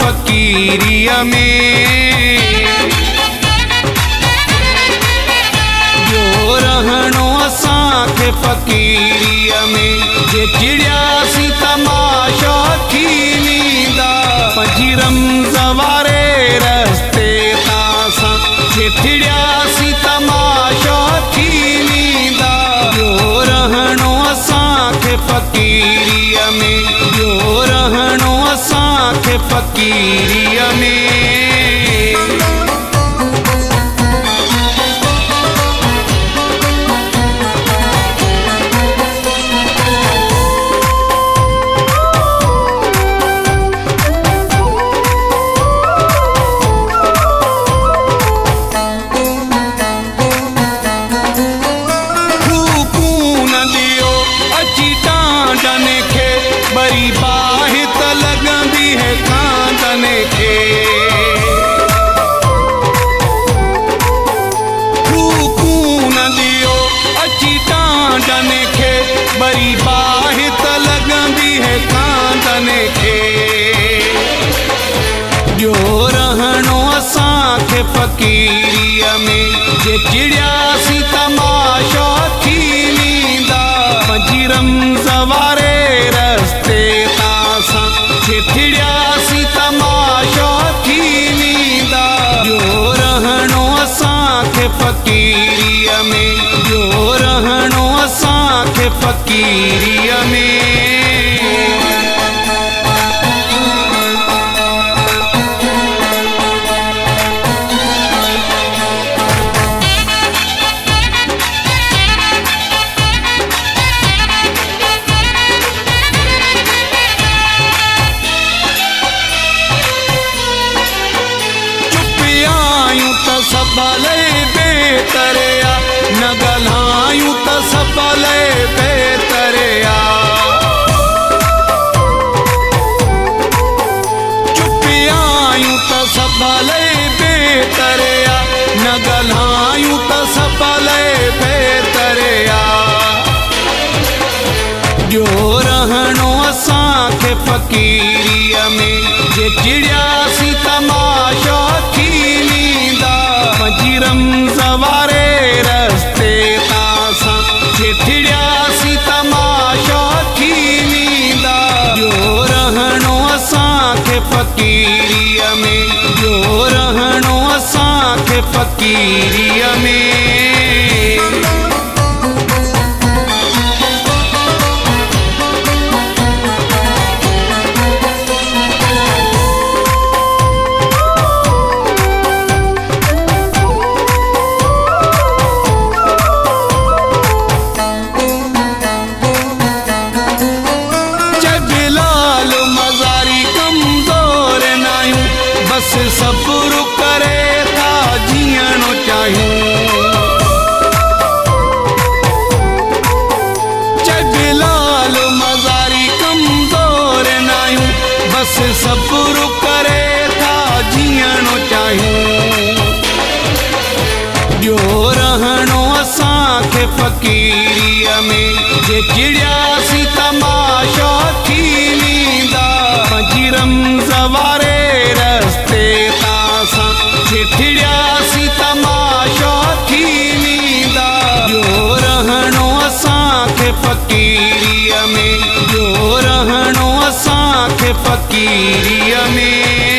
فقيريءَ ۾ ٻيو رهڻو اسان کي فقيريءَ ۾ جي چڙياسين تماشا ٿي ويندا پنجين رمز واري رستي تان سان. جي چڙياسين फकीरिया में اسان کي فقيريءَ ۾. جي چڙياسين تماشا ٿي ويندا پنجين رمز واري رستي تان سان جي چڙياسين تماشا ٿي ويندا ٻيو رهڻو اسان کي فقيريءَ ۾. ٻيو رهڻو اسان کي فقيريءَ ۾ तले पे तरिया तरिया न ॻाल्हायूं पे तरिया जो रहणो असांखे फ़कीरीअ में चिड़िया फकीरिया में। ٻيو رهڻو اسان کي فقيريءَ ۾ چڙياسين تماشا ٿي ويندا پنجين رمز واري رستي تان سان تماشا ٿي ٻيو رهڻو اسان کي فقيريءَ ۾ फकीरिय में